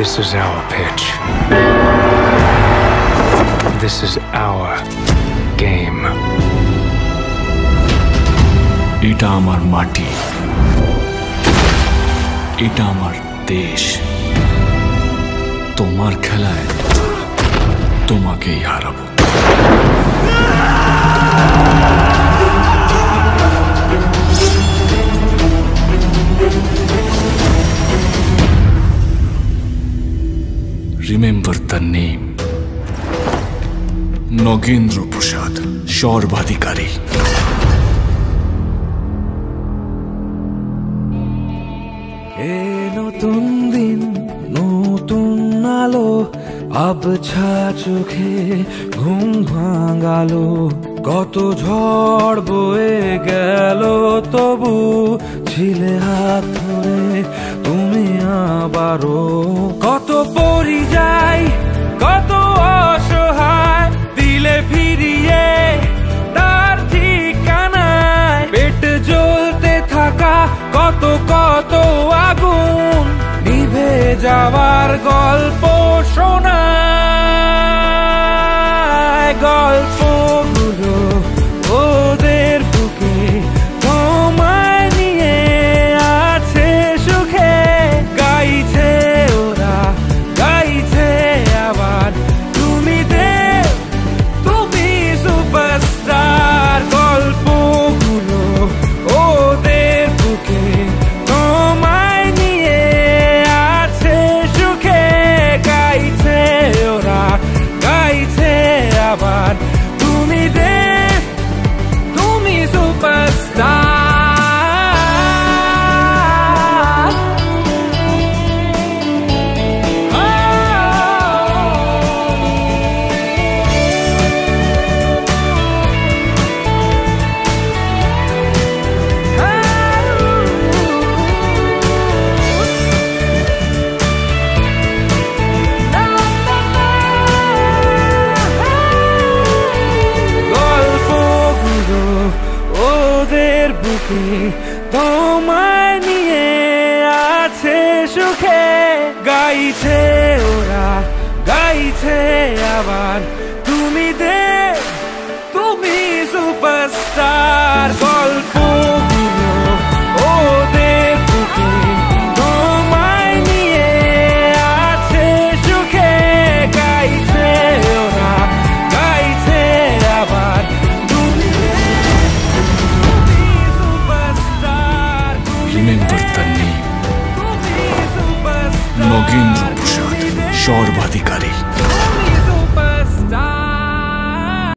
This is our pitch. This is our game. এটা আমার মাটি এটা আমার দেশ তোমার খেলায় তোমাকেই হারাবো দ্য নেম নগেন্দ্র প্রসাদ সর্বাধিকারী এ নতুন দিন নতুন আলো আবছা চোখে ঘুম ভাঙালো কত ঝড় বয়ে গেল তবু ছিলে হাত ধরে তুমি আবারও কত কত আগুন নিভে যাওয়ার গল্প শোনায় আবার বুকে তোমায় নিয়ে আছে সুখে। গাইছে ওরা গাইছে আবার প্রসাদ সর্বাধিকারী।